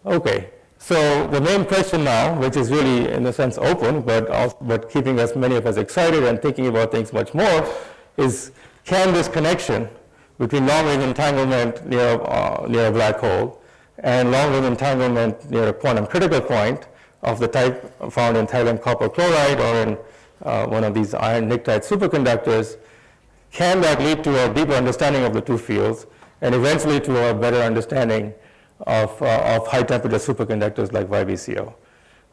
Okay, so the main question now, which is really in a sense open, but, also, but keeping us, many of us excited and thinking about things much more, is can this connection between long range entanglement near, uh, near a black hole and long range entanglement near a quantum critical point of the type found in thallium copper chloride or in uh, one of these iron pnictide superconductors, can that lead to a deeper understanding of the two fields and eventually to a better understanding of, uh, of high temperature superconductors like YBCO?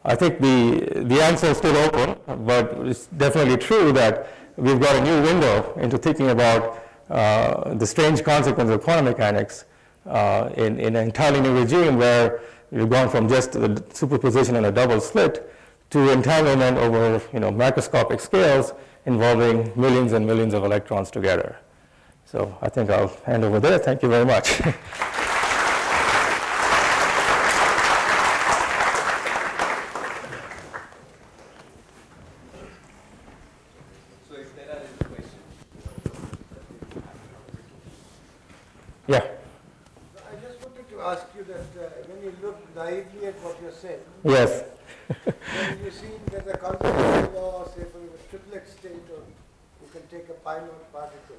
I think the, the answer is still open, but it's definitely true that we've got a new window into thinking about uh, the strange consequences of quantum mechanics uh, in, in an entirely new regime where you've gone from just the superposition and a double slit to entanglement over you know, macroscopic scales involving millions and millions of electrons together. So I think I'll hand over there. Thank you very much. yeah. I just wanted to ask you that uh, when you look naively at what you're saying, Yes. when you see that the conservation law, say for a triplet state, or you can take a pi naught particle,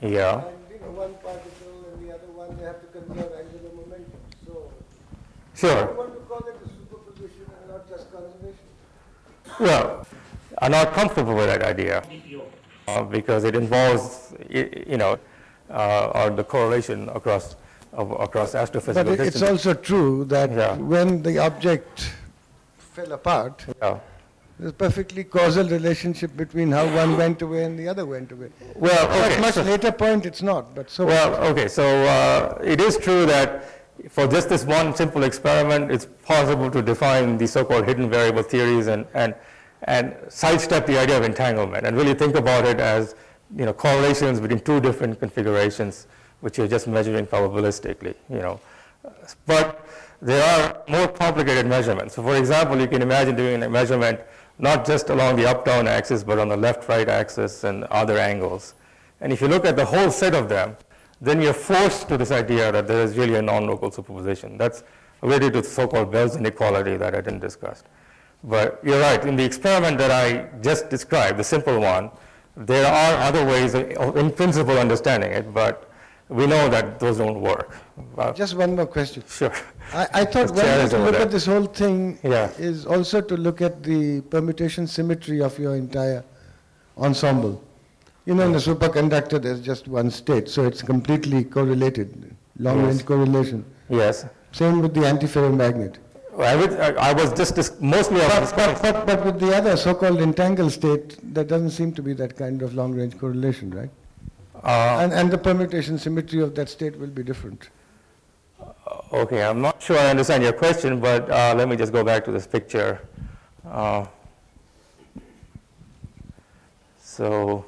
Yeah. and you know one particle and the other one, they have to conserve angular momentum. So, Sure. I want to call it a superposition and not just conservation. Well, I'm not comfortable with that idea uh, because it involves, you know, uh, or the correlation across of, across astrophysical But it- it's also true that Yeah. when the object fell apart, Yeah. there's a perfectly causal relationship between how one went away and the other went away. Well, At much so- later point, it's not, but so. Well, okay, so uh, it is true that for just this one simple experiment, it's possible to define the so-called hidden variable theories and, and, and sidestep the idea of entanglement and really think about it as you know, correlations between two different configurations which you're just measuring probabilistically, you know. But there are more complicated measurements. So for example, you can imagine doing a measurement not just along the up-down axis, but on the left-right axis and other angles. And if you look at the whole set of them, then you're forced to this idea that there is really a non-local superposition. That's related to the so-called Bell's inequality that I didn't discuss. But you're right, in the experiment that I just described, the simple one, there are other ways of, in principle, understanding it, but we know that those don't work. Uh, Just one more question. sure. I, I thought one way to look at this whole thing Yeah. is also to look at the permutation symmetry of your entire ensemble. You know, in the superconductor, there's just one state, so it's completely correlated, long-range Yes. correlation. Yes. Same with the antiferromagnet. I, would, I, I was just mostly But, discussing. but, but with the other so-called entangled state, there doesn't seem to be that kind of long-range correlation, right? Uh, And, and the permutation symmetry of that state will be different. Okay, I'm not sure I understand your question, but uh, let me just go back to this picture. Uh, So,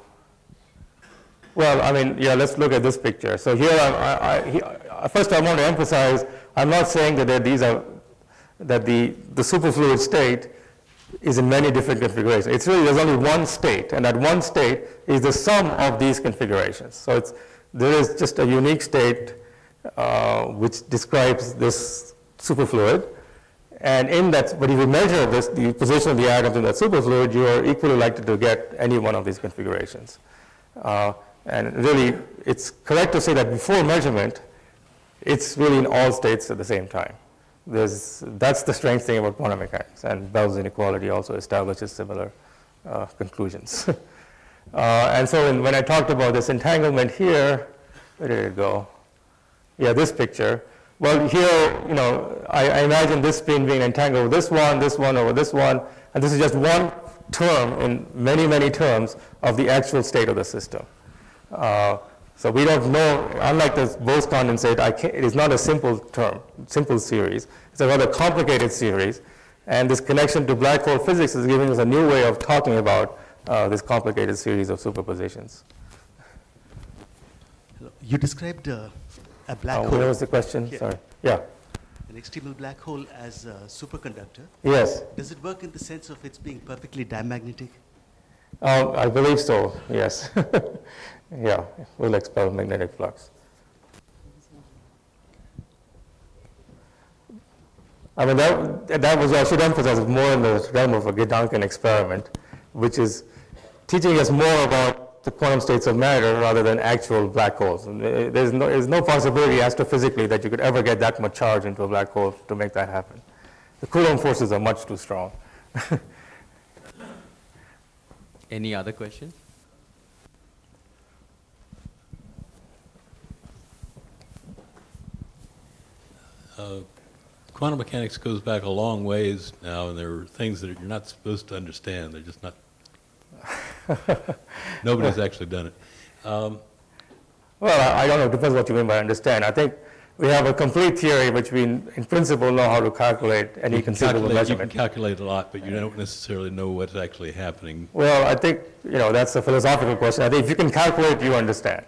well, I mean, yeah, let's look at this picture. So here, I, I, I, uh, first I want to emphasize, I'm not saying that these are, that the, the superfluid state is in many different configurations. It's really, there's only one state, and that one state is the sum of these configurations. So it's, there is just a unique state uh, which describes this superfluid, And in that, but if you measure this, the position of the atoms in that superfluid, you are equally likely to get any one of these configurations. Uh, and really, it's correct to say that before measurement, it's really in all states at the same time. There's, that's the strange thing about quantum mechanics, and Bell's inequality also establishes similar uh, conclusions. uh, and so when, when I talked about this entanglement here, where did it go? Yeah, this picture. Well, here, you know, I, I imagine this spin being entangled with this one, this one over this one, and this is just one term in many, many terms of the actual state of the system. Uh, so we don't know, unlike the Bose condensate, it is not a simple term, simple series. It's a rather complicated series. And this connection to black hole physics is giving us a new way of talking about uh, this complicated series of superpositions. You described uh, a black uh, hole. What was the question? Sorry. Yeah. An extremal black hole as a superconductor. Yes. Does it work in the sense of its being perfectly diamagnetic? Um, I believe so, yes. yeah, we'll expel magnetic flux. I mean, that, that was, I should emphasize, more in the realm of a Gedanken experiment, which is teaching us more about the quantum states of matter rather than actual black holes. There's no, there's no possibility astrophysically that you could ever get that much charge into a black hole to make that happen. The Coulomb forces are much too strong. Any other questions? Uh, quantum mechanics goes back a long ways now, and there are things that you're not supposed to understand. They're just not. Nobody's actually done it. Um, well, I, I don't know. It depends what you mean by understand. I think we have a complete theory which we, in principle, know how to calculate any you can conceivable calculate, you can calculate a lot, but you don't necessarily know what's actually happening. Well, I think, you know, that's a philosophical question. I think if you can calculate, you understand.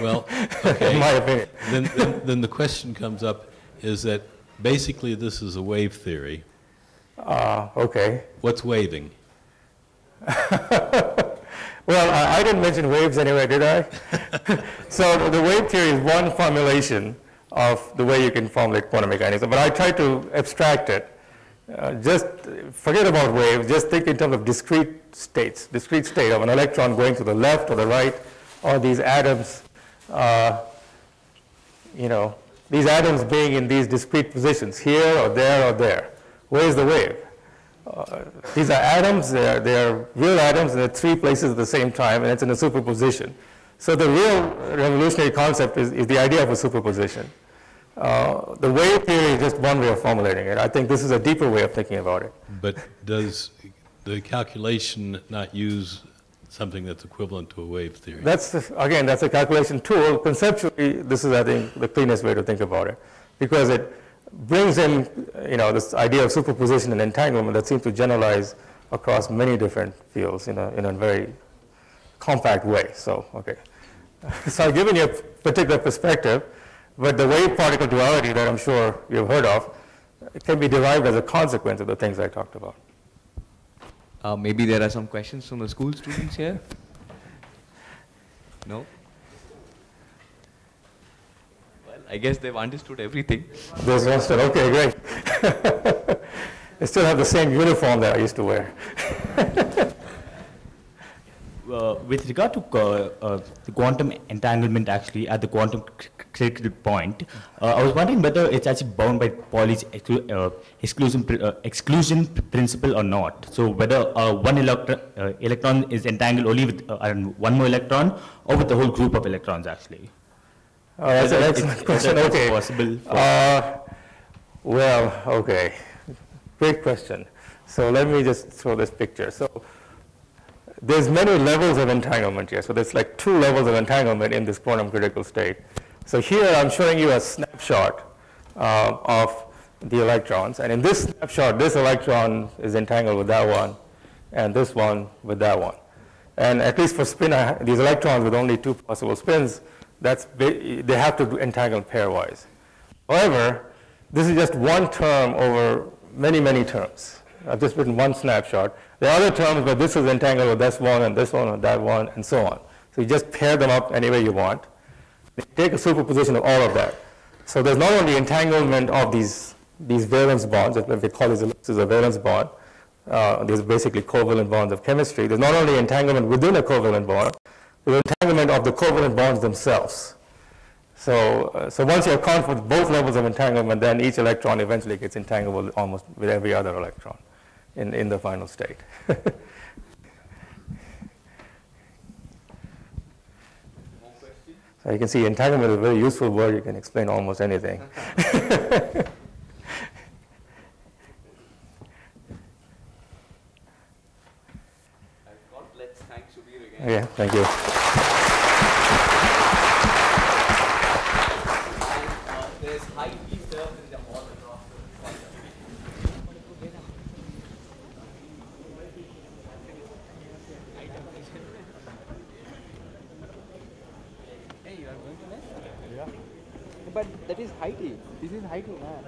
Well, okay. in my opinion. Then, then, then the question comes up is that basically this is a wave theory. Uh, okay. What's waving? Well, I, I didn't mention waves anyway, did I? so the wave theory is one formulation of the way you can formulate quantum mechanics, but I try to abstract it. Uh, just forget about waves, just think in terms of discrete states, discrete state of an electron going to the left or the right, or these atoms, uh, you know, these atoms being in these discrete positions, here or there or there. Where is the wave? Uh, these are atoms, they are, they are real atoms, and they're three places at the same time, and it's in a superposition. So the real revolutionary concept is, is the idea of a superposition. Uh, the wave theory is just one way of formulating it. I think this is a deeper way of thinking about it. But does the calculation not use something that's equivalent to a wave theory? That's, again, that's a calculation tool. Conceptually, this is, I think, the cleanest way to think about it, because it brings in, you know, this idea of superposition and entanglement that seems to generalize across many different fields in a, in a very compact way. So, okay. So I've given you a particular perspective, but the wave particle duality that I'm sure you've heard of can be derived as a consequence of the things I talked about. Uh, maybe there are some questions from the school students here? No? Well, I guess they've understood everything. There's one still, okay, great. I still have the same uniform that I used to wear. uh, with regard to uh, uh, the quantum entanglement actually at the quantum critical point, uh, I was wondering whether it's actually bound by Pauli's exclu uh, exclusion, pr uh, exclusion principle or not. So whether uh, one electron, electron is entangled only with one more electron or with the whole group of electrons actually. Oh, that's an excellent question. Okay. Possible well, okay. Great question. So let me just throw this picture. So there's many levels of entanglement here. So there's like two levels of entanglement in this quantum critical state. So here I'm showing you a snapshot uh, of the electrons. And in this snapshot, this electron is entangled with that one, and this one with that one. And at least for spin, these electrons with only two possible spins, that's, they have to entangle pairwise. However, this is just one term over many, many terms. I've just written one snapshot. There are other terms where this is entangled with this one and this one and that one and so on. So you just pair them up any way you want. You take a superposition of all of that. So there's not only entanglement of these these valence bonds, if we call these ellipses a valence bond, uh, these are basically covalent bonds of chemistry. There's not only entanglement within a covalent bond, there's entanglement of the covalent bonds themselves. So, uh, so once you account for both levels of entanglement, then each electron eventually gets entangled almost with every other electron in, in the final state. So you can see entanglement is a very useful word. You can explain almost anything. Let's thank Subir again. Okay, thank you. Uh, there's high tea served in the hall across the Hey, you are going to mess? Yeah. But that is high tea. This is tea, man.